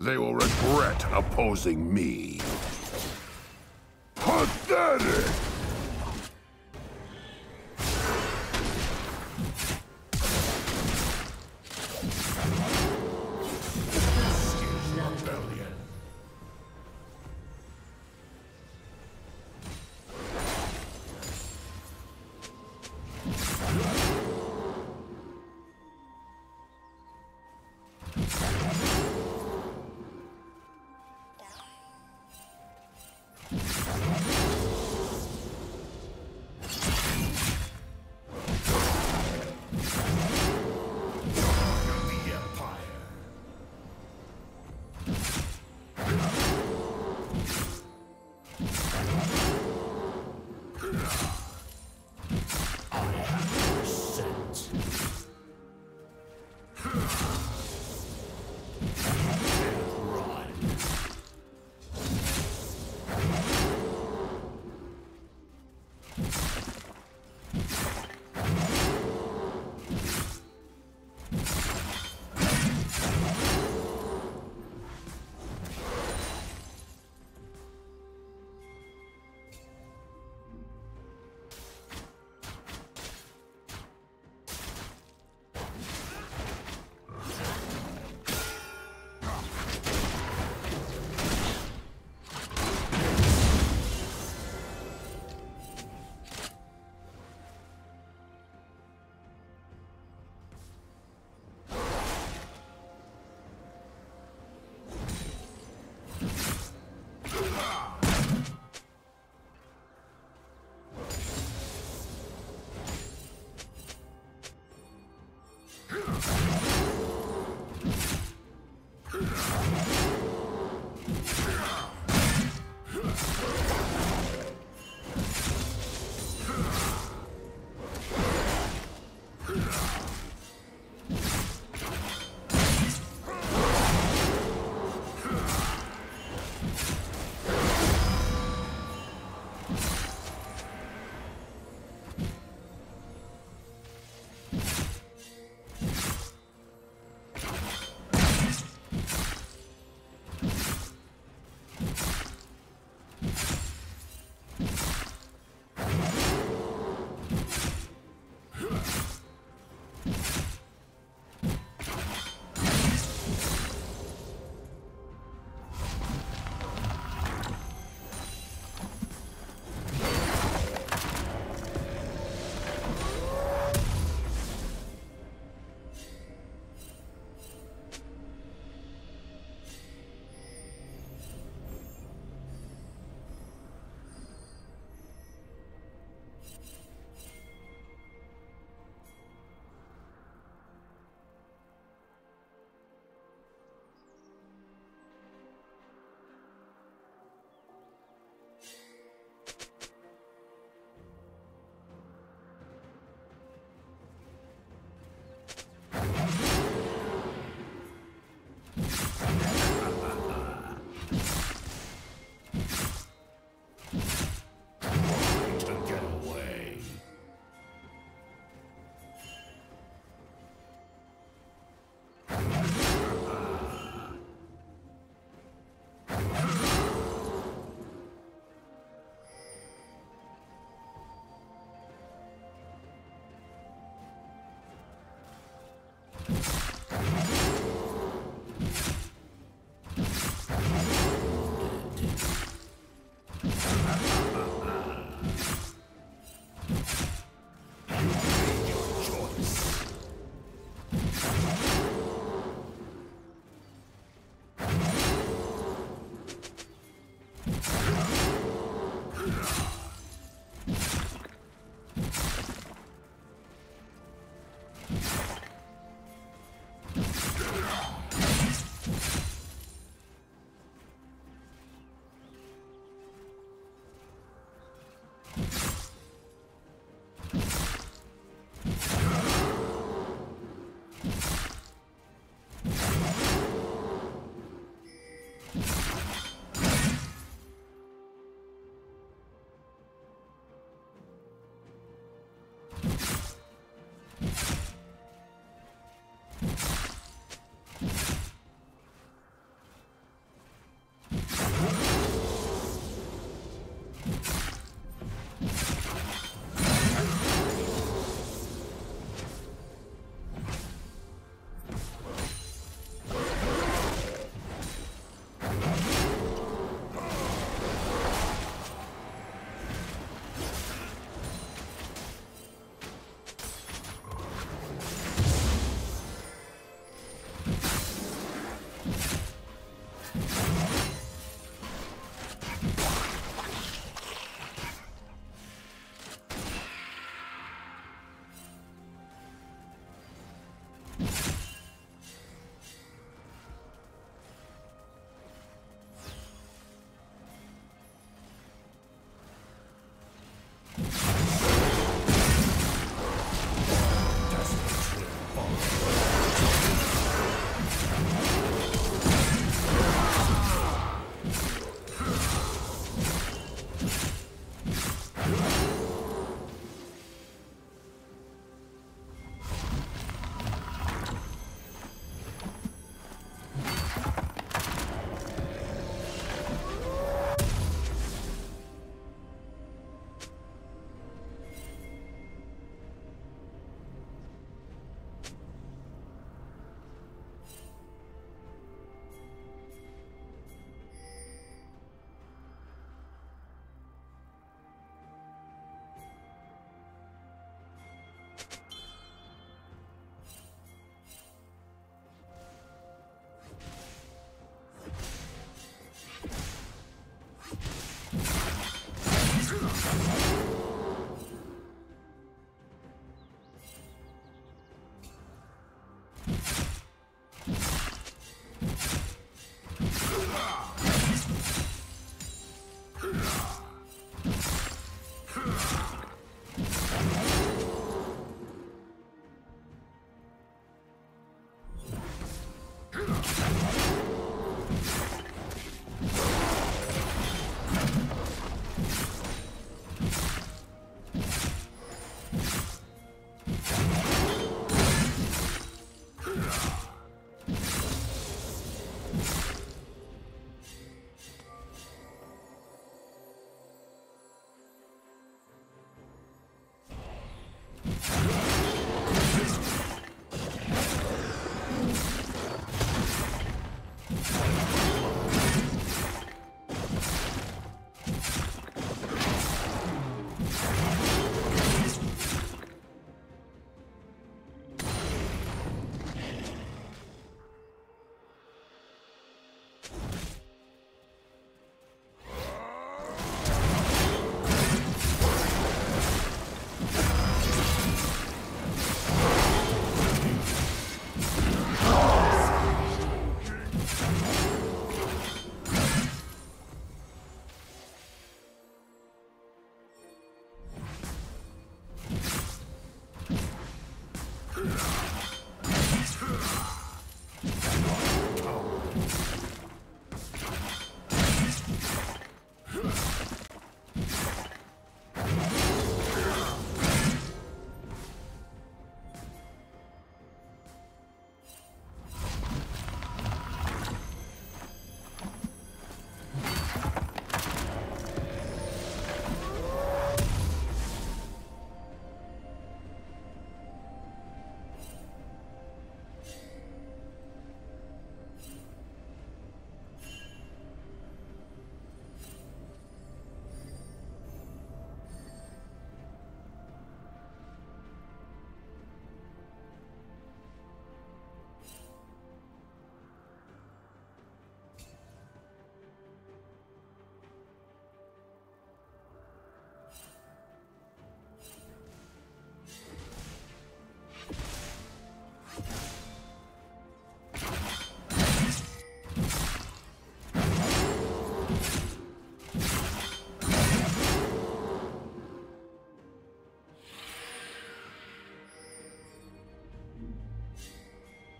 They will regret opposing me. Pathetic!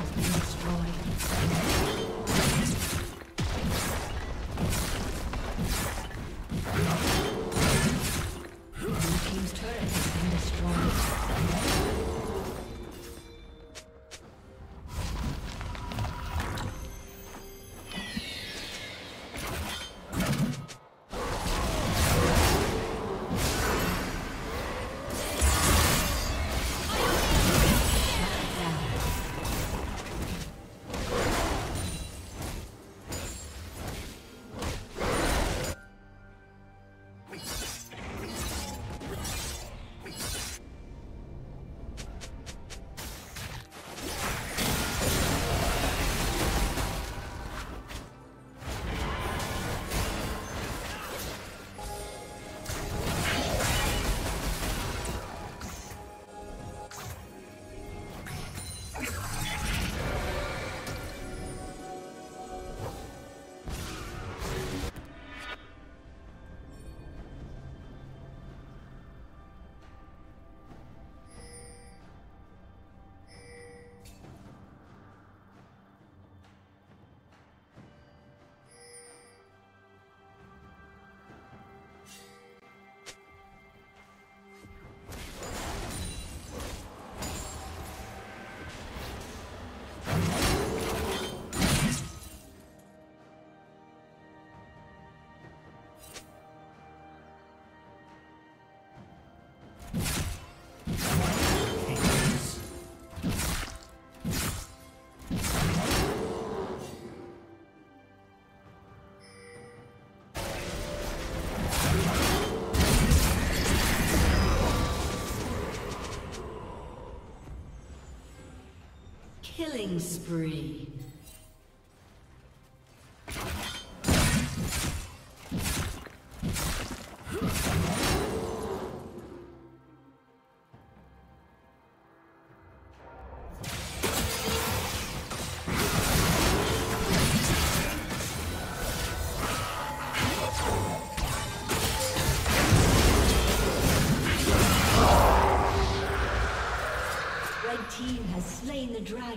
has been destroyed. Killing spree.